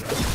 Round.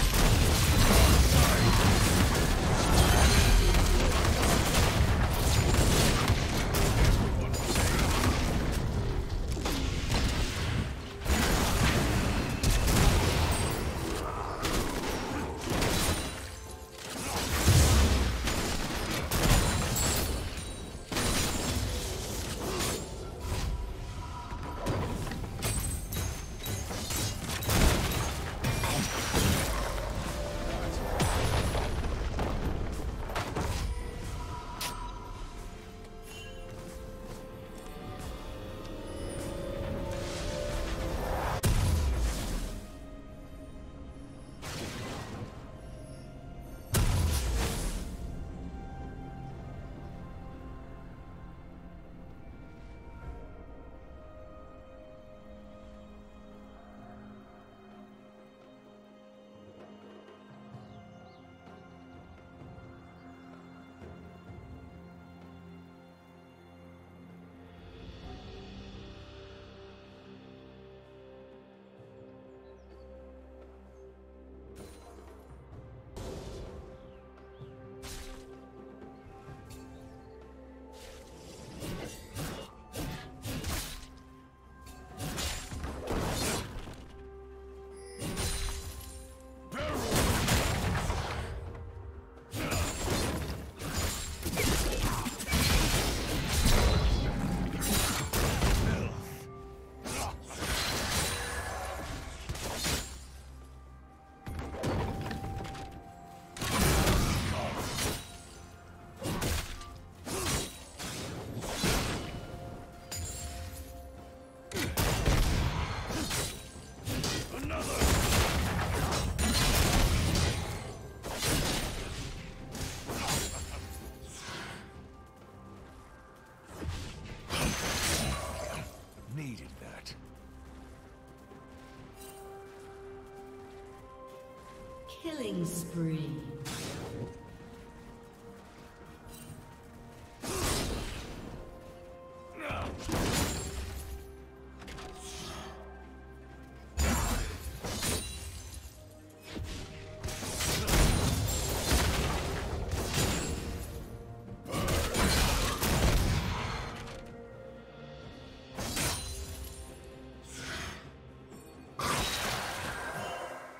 Killing spree.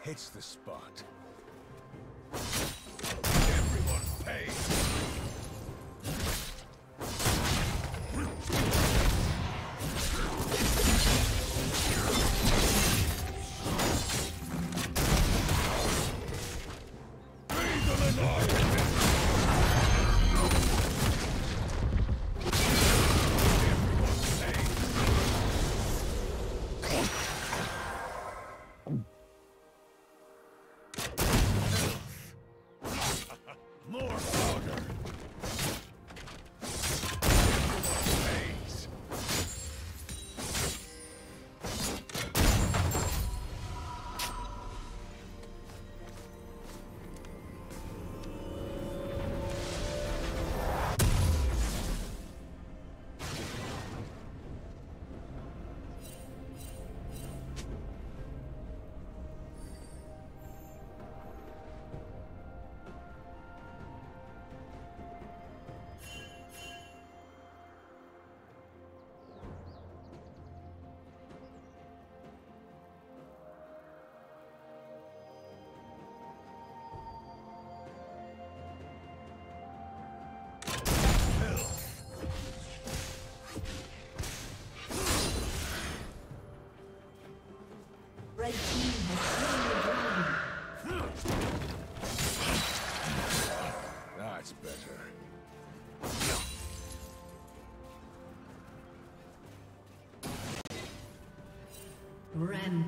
hits the spot.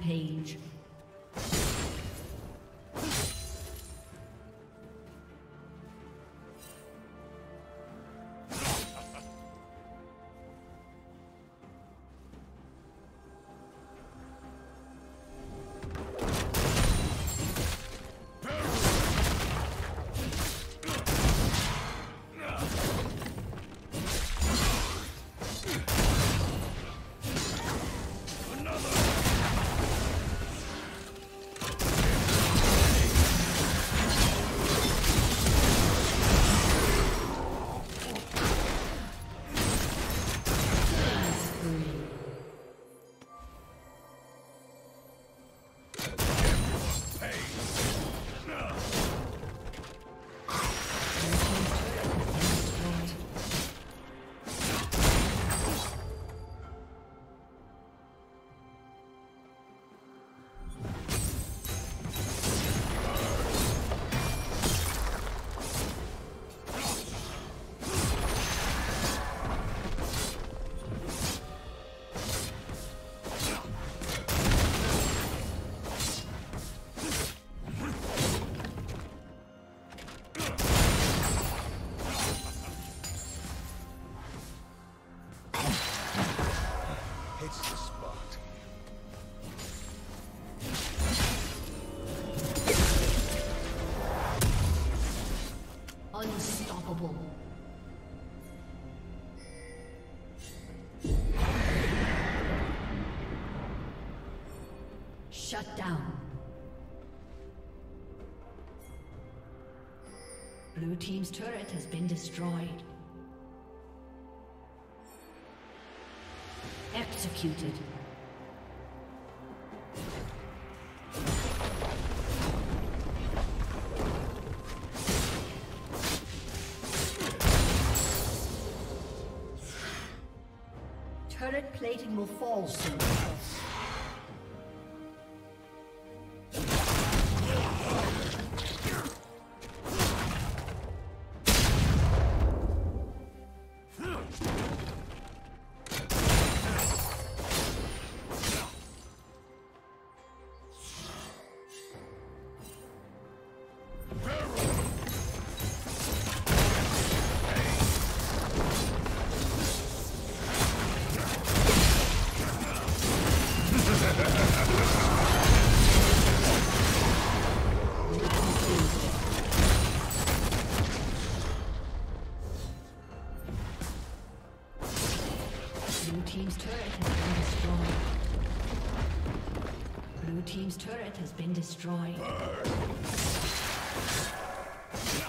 Rampage. Shut down. Blue Team's turret has been destroyed. Executed. Turret plating will fall soon. Turret has